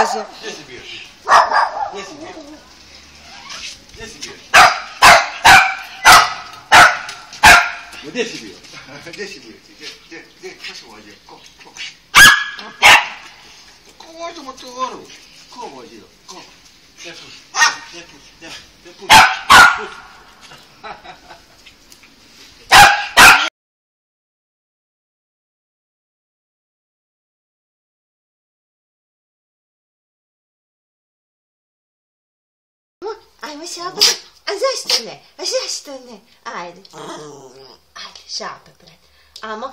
Hause. Come on, you. Come. Let's push. Let's push. Let's push. Let's push. Ajmo šapat. A zašto ne? A zašto ne? Ajde. Ajde, šape, brate. Amo.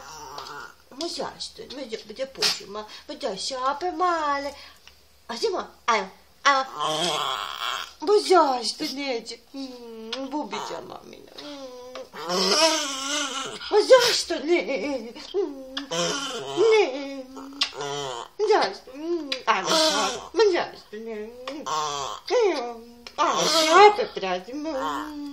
Ma zašto? Ma da, da pušimo. Ma da šape male. Ajmo, ajmo. Ajmo. Ma zašto neće? Bubića mamina. Ma zašto ne? Ne. Zašto? Ajmo. Ma zašto ne? Ne. Ah, para trás de mão.